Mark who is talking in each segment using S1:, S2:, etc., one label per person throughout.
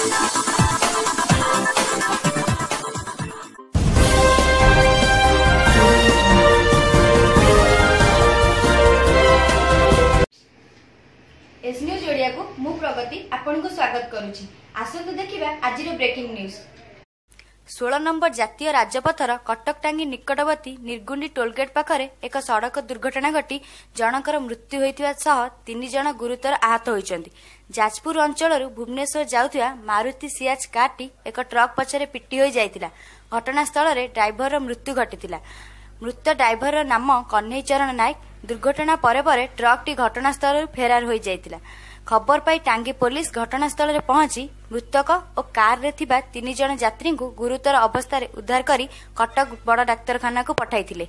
S1: S news ଓଡ଼ିଆକୁ ମୁଁ ପ୍ରଗତି ଆପଣଙ୍କୁ ସ୍ୱାଗତ କରୁଛି ଆସନ୍ତୁ ଦେଖିବା ଆଜିର ବ୍ରେକିଂ ନ୍ୟୁଜ୍ ଷୋହଳ ନମ୍ବର ଜାତୀୟ ରାଜପଥର କଟକ ଟାଙ୍ଗି ନିକଟବର୍ତ୍ତୀ ନିର୍ଗୁଣ୍ଡି ଟୋଲଗେଟ୍ ପାଖରେ ଏକ ସଡ଼କ ଦୁର୍ଘଟଣା ଘଟି ଜଣଙ୍କର ମୃତ୍ୟୁ ହୋଇଥିବା ସହ ତିନି ଜଣ ଗୁରୁତର ଆହତ ହୋଇଛନ୍ତି। ଯାଜପୁର ଅଞ୍ଚଳରୁ ଭୁବନେଶ୍ୱର ଯାଉଥିବା ମାରୁତି ସିଆଜ୍ କାର୍ଟି ଏକ ଟ୍ରକ୍ ପଛରେ ପିଟି ହୋଇଯାଇଥିଲା। ଘଟଣାସ୍ଥଳରେ ଡ୍ରାଇଭରର ମୃତ୍ୟୁ ଘଟିଥିଲା। ମୃତ ଡ୍ରାଇଭରର ନାମ କହ୍ନେଇ ଚରଣ ନାୟକ। ଦୁର୍ଘଟଣା ପରେ ପରେ ଟ୍ରକ୍ଟି ଘଟଣାସ୍ଥଳରୁ ଫେରାର ହୋଇଯାଇଥିଲା। ଖବର ପାଇ ଟାଙ୍ଗୀ ପୋଲିସ ଘଟଣାସ୍ଥଳରେ ପହଞ୍ଚି ମୃତକ ଓ କାରରେ ଥିବା ତିନି ଜଣ ଯାତ୍ରୀଙ୍କୁ ଗୁରୁତର ଅବସ୍ଥାରେ ଉଦ୍ଧାର କରି କଟକ ବଡ଼ ଡାକ୍ତରଖାନାକୁ ପଠାଇଥିଲେ।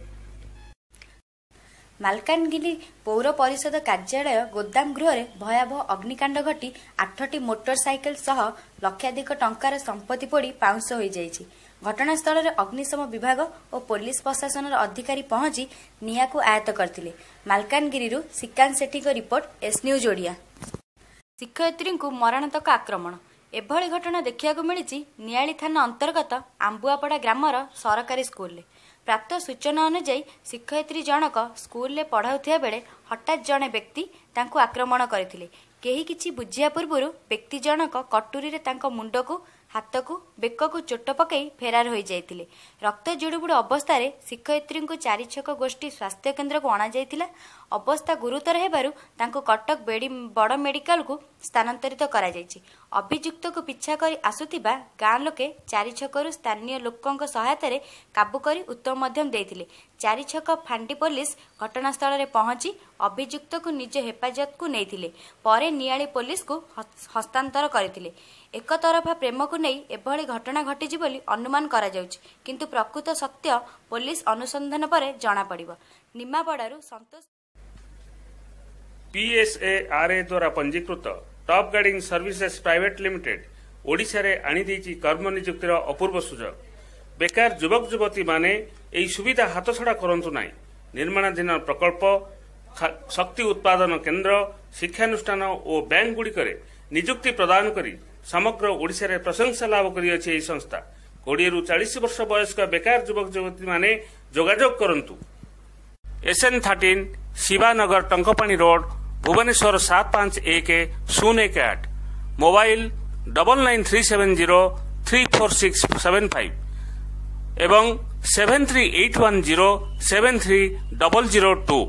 S1: ମାଲକାନଗିରି ପୌର ପରିଷଦ କାର୍ଯ୍ୟାଳୟ ଗୋଦାମ ଗୃହରେ ଭୟାବହ ଅଗ୍ନିକାଣ୍ଡ ଘଟି ଆଠଟି ମୋଟର ସାଇକେଲ ସହ ଲକ୍ଷାଧିକ ଟଙ୍କାର ସମ୍ପତ୍ତି ପୋଡ଼ି ପାଉଁଶ ହୋଇଯାଇଛି। ଘଟଣାସ୍ଥଳରେ ଅଗ୍ନିଶମ ବିଭାଗ ଓ ପୋଲିସ ପ୍ରଶାସନର ଅଧିକାରୀ ପହଞ୍ଚି ନିଆଁକୁ ଆୟତ୍ତ କରିଥିଲେ। ମାଲକାନଗିରିରୁ ଶ୍ରୀକାନ୍ତ ସେଠୀଙ୍କ ରିପୋର୍ଟ ଏସ୍ ନ୍ୟୁଜ୍ ଓଡ଼ିଆ। ଶିକ୍ଷୟିତ୍ରୀଙ୍କୁ ମରଣାନ୍ତକ ଆକ୍ରମଣ। ଏଭଳି ଘଟଣା ଦେଖିବାକୁ ମିଳିଛି ନିଆଳି ଥାନା ଅନ୍ତର୍ଗତ ଆମ୍ବୁଆପଡ଼ା ଗ୍ରାମର ସରକାରୀ ସ୍କୁଲରେ। ପ୍ରାପ୍ତ ସୂଚନା ଅନୁଯାୟୀ ଶିକ୍ଷୟିତ୍ରୀ ଜଣକ ସ୍କୁଲରେ ପଢ଼ାଉଥିବା ବେଳେ ହଠାତ୍ ଜଣେ ବ୍ୟକ୍ତି ତାଙ୍କୁ ଆକ୍ରମଣ କରିଥିଲେ। କେହି କିଛି ବୁଝିବା ପୂର୍ବରୁ ବ୍ୟକ୍ତି ଜଣକ କଟୁରୀରେ ତାଙ୍କ ମୁଣ୍ଡକୁ ହାତକୁ ବେକକୁ ଚୋଟ ପକାଇ ଫେରାର ହୋଇଯାଇଥିଲେ। ରକ୍ତ ଜୁଡ଼ୁବୁଡ଼ୁ ଅବସ୍ଥାରେ ଶିକ୍ଷୟିତ୍ରୀଙ୍କୁ ଚାରିଛକ ଗୋଷ୍ଠୀ ସ୍ୱାସ୍ଥ୍ୟକେନ୍ଦ୍ରକୁ ଅଣାଯାଇଥିଲା। ଅବସ୍ଥା ଗୁରୁତର ହେବାରୁ ତାଙ୍କୁ କଟକ ବେଡ଼ି ମେଡିକାଲକୁ ସ୍ଥାନାନ୍ତରିତ କରାଯାଇଛି। ଅଭିଯୁକ୍ତକୁ ପିଛା କରି ଆସୁଥିବା ଗାଁ ଲୋକେ ଚାରିଛକରୁ ସ୍ଥାନୀୟ ଲୋକଙ୍କ ସହାୟତାରେ କାବୁ କରି ଉତ୍ତମ ମଧ୍ୟମ ଦେଇଥିଲେ। ଚାରିଛକ ଫାଣ୍ଡି ପୋଲିସ ଘଟଣାସ୍ଥଳରେ ପହଞ୍ଚି ଅଭିଯୁକ୍ତକୁ ନିଜ ହେଫାଜତକୁ ନେଇଥିଲେ। ପରେ ନିଆଳି ପୋଲିସକୁ ହସ୍- ହସ୍ତାନ୍ତର କରିଥିଲେ। ଏକତରଫା ପ୍ରେମକୁ ନେଇ ଏଭଳି ଘଟଣା ଘଟିଛି ବୋଲି ଅନୁମାନ କରାଯାଉଛି। କିନ୍ତୁ ପ୍ରକୃତ ସତ୍ୟ ପୋଲିସ ଅନୁସନ୍ଧାନ ପରେ ଜଣାପଡ଼ିବ। ନିମାପଡ଼ାରୁ ସନ୍ତୋଷ
S2: ପିଏସ୍ଏଆର୍ଏ ଦ୍ୱାରା ପଞ୍ଜୀକୃତ top guarding services private limited ଓଡ଼ିଶାରେ ଆଣିଦେଇଛି କର୍ମ ନିଯୁକ୍ତିର ଅପୂର୍ବ ସୁଯୋଗ। ବେକାର ଯୁବକ ଯୁବତୀମାନେ ଏହି ସୁବିଧା ହାତଛଡ଼ା କରନ୍ତୁ ନାହିଁ। ନିର୍ମାଣାଧୀନ ପ୍ରକଳ୍ପ ଶକ୍ତି ଉତ୍ପାଦନ କେନ୍ଦ୍ର ଶିକ୍ଷାନୁଷ୍ଠାନ ଓ ବ୍ୟାଙ୍କଗୁଡ଼ିକରେ ନିଯୁକ୍ତି ପ୍ରଦାନ କରି ସମଗ୍ର ଓଡ଼ିଶାରେ ପ୍ରଶଂସା ଲାଭ କରିଅଛି ଏହି ସଂସ୍ଥା। କୋଡ଼ିଏରୁ ଚାଳିଶ ବର୍ଷ ବୟସ୍କ ବେକାର ଯୁବକ ଯୁବତୀମାନେ ଯୋଗାଯୋଗ କରନ୍ତୁ। SN thirteen Shivanagar Tankapani road Bhubaneswar ସାତ ପାଞ୍ଚ ଏକ ଶୂନ ଏକ ଆଠ। Mobile double nine three seven zero three four six seven five ଏବଂ seven three eight one zero seven three double zero two.